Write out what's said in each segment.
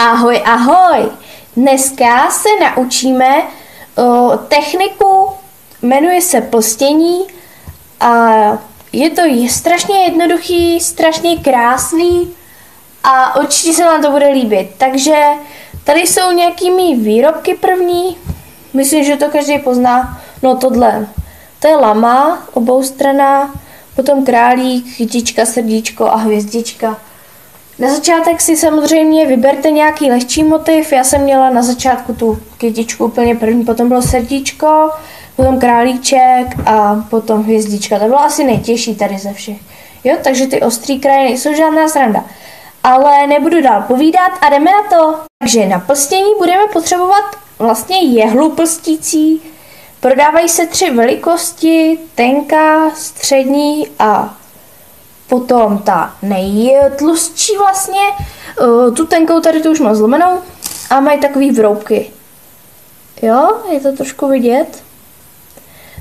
Ahoj, ahoj! Dneska se naučíme o, techniku, jmenuje se plstění a je to strašně jednoduchý, strašně krásný a určitě se vám to bude líbit. Takže tady jsou nějaký mý výrobky první, myslím, že to každý pozná. No tohle, to je lama, oboustraná, potom králík, chytička, srdíčko a hvězdička. Na začátek si samozřejmě vyberte nějaký lehčí motiv. Já jsem měla na začátku tu kytičku úplně první, potom bylo srdíčko, potom králíček a potom hvězdička. To bylo asi nejtěžší tady ze všech. Jo, takže ty ostrý kraje nejsou žádná sranda. Ale nebudu dál povídat a jdeme na to. Takže na plstění budeme potřebovat vlastně jehlu plstící. Prodávají se tři velikosti, tenká, střední a Potom ta nejtlustší vlastně, uh, tu tenkou tady tu už mám zlomenou a mají takový vroubky. Jo, je to trošku vidět.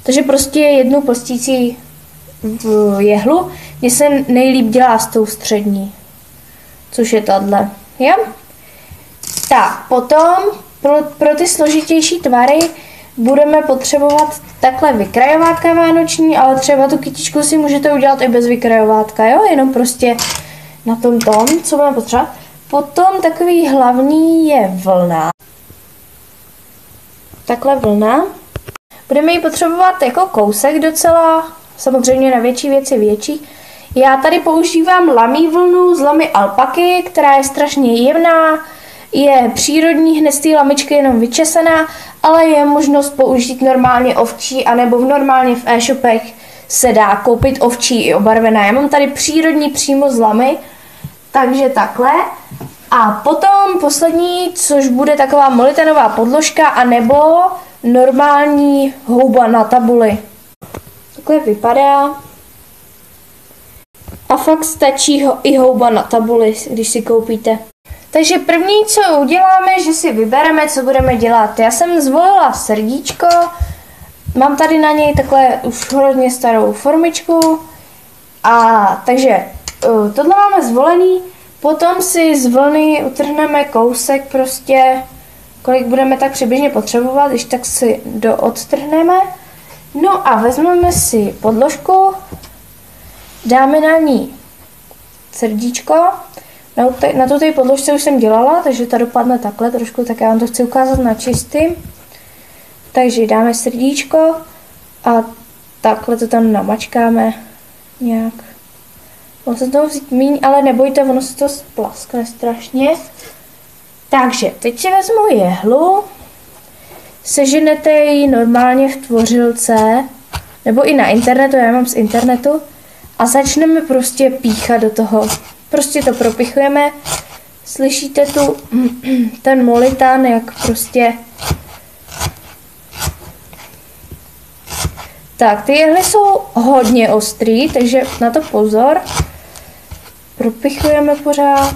Takže prostě jednu postící v jehlu, mně se nejlíp dělá s tou střední, což je tahle. Jo? Tak, potom pro, pro ty složitější tvary budeme potřebovat takhle vykrajovátka vánoční, ale třeba tu kytičku si můžete udělat i bez vykrajovátka, jo? Jenom prostě na tom tom, co budeme potřebovat. Potom takový hlavní je vlna. Takhle vlna. Budeme ji potřebovat jako kousek docela, samozřejmě na větší věci větší. Já tady používám lamí vlnu z lamy alpaky, která je strašně jemná, je přírodní, hned z té lamičky jenom vyčesaná, ale je možnost použít normálně ovčí, anebo v normálně v e-shopech se dá koupit ovčí i obarvená. Já mám tady přírodní přímo z lamy, takže takhle. A potom poslední, což bude taková molitanová podložka, anebo normální houba na tabuli. Takhle vypadá. A fakt stačí ho i houba na tabuli, když si koupíte. Takže první, co uděláme, že si vybereme, co budeme dělat. Já jsem zvolila srdíčko, mám tady na něj takhle už hodně starou formičku a takže uh, tohle máme zvolený, potom si z vlny utrhneme kousek prostě, kolik budeme tak přibližně potřebovat, když tak si do odtrhneme. No a vezmeme si podložku, dáme na ní srdíčko, na, te, na podložce už jsem dělala, takže ta dopadne takhle trošku, tak já vám to chci ukázat na čistý. Takže dáme srdíčko a takhle to tam namačkáme nějak. Ono se toho vzít míň, ale nebojte, ono se to splaskne strašně. Takže teď si vezmu jehlu, seženete ji normálně v tvořilce, nebo i na internetu, já mám z internetu, a začneme prostě píchat do toho Prostě to propichujeme. Slyšíte tu ten molitán, jak prostě Tak, ty jehly jsou hodně ostrý, takže na to pozor. Propichujeme pořád.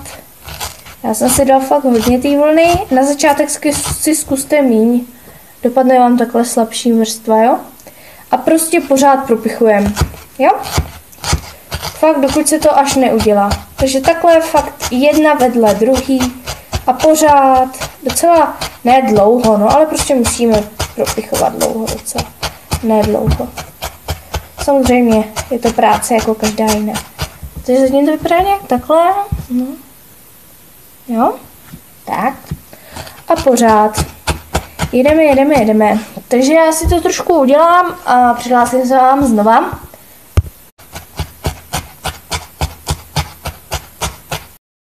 Já jsem si dal fakt hodně té vlny. Na začátek si zkuste míň. Dopadne vám takhle slabší vrstva, jo? A prostě pořád propichujeme, jo? Fakt, dokud se to až neudělá. Takže takhle fakt jedna vedle druhý a pořád docela ne dlouho, no ale prostě musíme propichovat dlouho docela. Ne dlouho. Samozřejmě je to práce jako každá jiná. Takže zatím to vypadá nějak takhle. No. Jo? Tak. A pořád. Jedeme, jedeme, jedeme. Takže já si to trošku udělám a přihlásím se vám znova.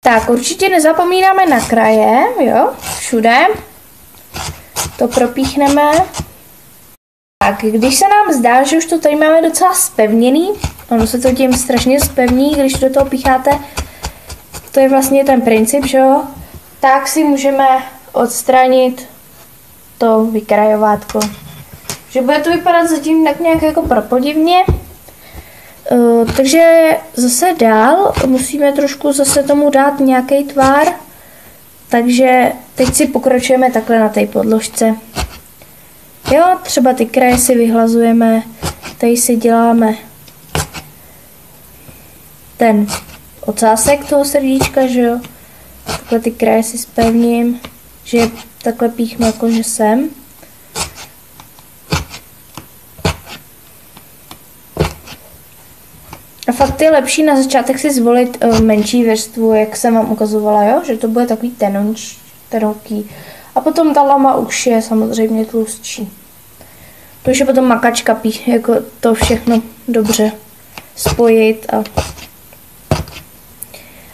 Tak, určitě nezapomínáme na kraje, jo, všude. To propíchneme. Tak, když se nám zdá, že už to tady máme docela spevněný, ono se to tím strašně spevní, když do toho pícháte, to je vlastně ten princip, že jo, tak si můžeme odstranit to vykrajovátko. Že bude to vypadat zatím tak nějak jako propodivně, Uh, takže zase dál musíme trošku zase tomu dát nějaký tvár. Takže teď si pokračujeme takhle na té podložce. Jo, třeba ty kraje si vyhlazujeme, tady si děláme ten ocásek toho srdíčka, že jo. takhle ty kraje si spevním, že takhle píchnu jako že A fakt je lepší na začátek si zvolit uh, menší vrstvu, jak jsem vám ukazovala, jo? že to bude takový tenonč, tenouký. A potom ta lama už je samozřejmě tlustší. To už je potom makačka, jako to všechno dobře spojit a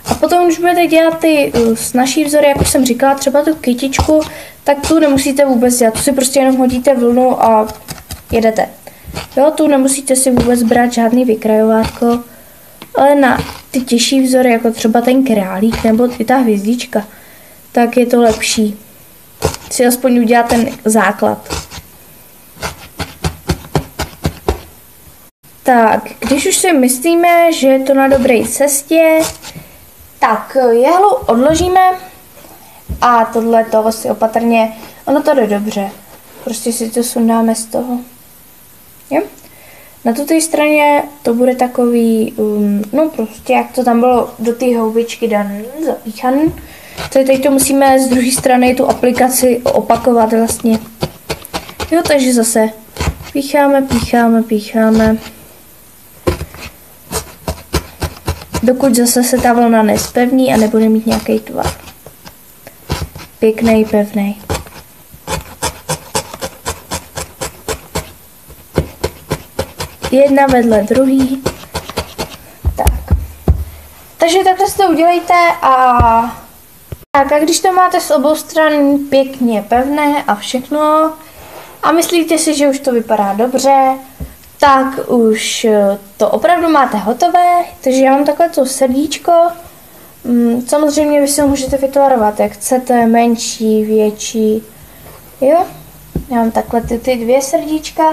a potom, když budete dělat ty uh, snažší vzory, jak už jsem říkala, třeba tu kytičku, tak tu nemusíte vůbec dělat. Tu si prostě jenom hodíte vlnu a jedete. Jo, tu nemusíte si vůbec brát žádný vykrajovátko, ale na ty těžší vzory, jako třeba ten králík nebo i ta hvězdička, tak je to lepší si aspoň udělat ten základ. Tak, když už si myslíme, že je to na dobré cestě, tak jehlu odložíme a tohle toho si opatrně, ono to jde dobře. Prostě si to sundáme z toho. Jo? Na té straně to bude takový, um, no prostě jak to tam bylo do té houbičky dan zapíchan. Tady teď to musíme z druhé strany tu aplikaci opakovat vlastně. Jo, takže zase pícháme, pícháme, pícháme. Dokud zase se ta vlna nespevní a nebude mít nějaký tvar. Pěkný, pevný. Jedna vedle druhý. Tak. Takže takhle si to udělejte a tak a když to máte z obou stran pěkně pevné a všechno a myslíte si, že už to vypadá dobře, tak už to opravdu máte hotové, takže já mám takhle to srdíčko. Mm, samozřejmě vy si ho můžete vytvarovat, jak chcete, menší, větší. Jo, já mám takhle ty, ty dvě srdíčka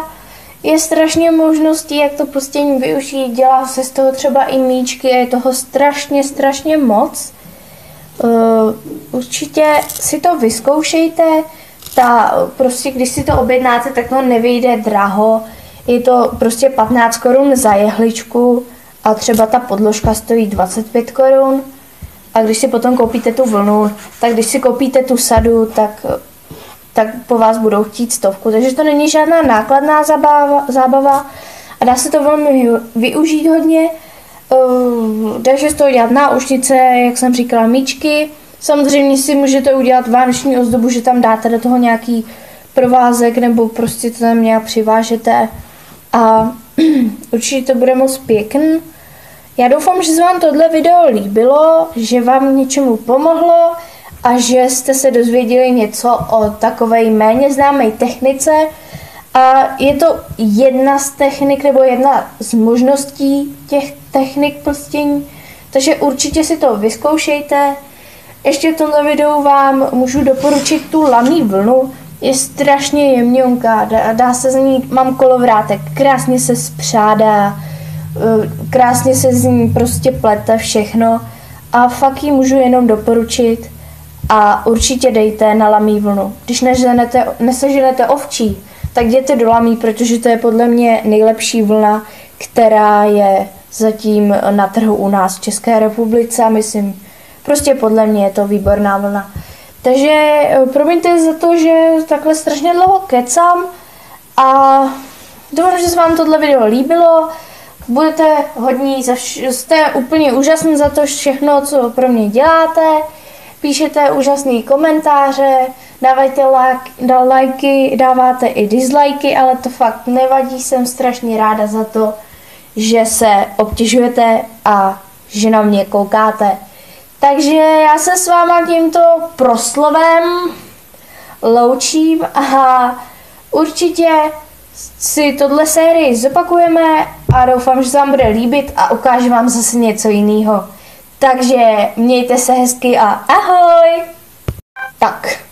je strašně možností, jak to postění využít. Dělá se z toho třeba i míčky, je toho strašně, strašně moc. Uh, určitě si to vyzkoušejte. Ta, prostě když si to objednáte, tak to nevyjde draho. Je to prostě 15 korun za jehličku a třeba ta podložka stojí 25 korun. A když si potom koupíte tu vlnu, tak když si koupíte tu sadu, tak tak po vás budou chtít stovku. Takže to není žádná nákladná zabava, zábava a dá se to velmi využít hodně. Uh, se z toho dělat náušnice, jak jsem říkala, míčky. Samozřejmě si můžete udělat vánoční ozdobu, že tam dáte do toho nějaký provázek nebo prostě to tam nějak přivážete a určitě to bude moc pěkný. Já doufám, že se vám tohle video líbilo, že vám něčemu pomohlo a že jste se dozvěděli něco o takové méně známé technice. A je to jedna z technik nebo jedna z možností těch technik prstění, takže určitě si to vyzkoušejte. Ještě v tomto videu vám můžu doporučit tu lamí vlnu, je strašně jemňonká, dá, dá se z ní, mám kolovrátek, krásně se spřádá, eh, krásně se z ní prostě plete všechno a fakt ji můžu jenom doporučit. A určitě dejte na lamí vlnu. Když neženete, neseženete ovčí, tak jděte do lamí, protože to je podle mě nejlepší vlna, která je zatím na trhu u nás v České republice myslím, prostě podle mě je to výborná vlna. Takže eh, promiňte za to, že takhle strašně dlouho kecám a doufám, že se vám tohle video líbilo. Budete hodní, za jste úplně úžasní za to všechno, co pro mě děláte píšete úžasné komentáře, dávajte lajky, dáváte i dislikey, ale to fakt nevadí, jsem strašně ráda za to, že se obtěžujete a že na mě koukáte. Takže já se s váma tímto proslovem loučím a určitě si tohle sérii zopakujeme a doufám, že se vám bude líbit a ukážu vám zase něco jiného. Takže mějte se hezky a ahoj! Tak.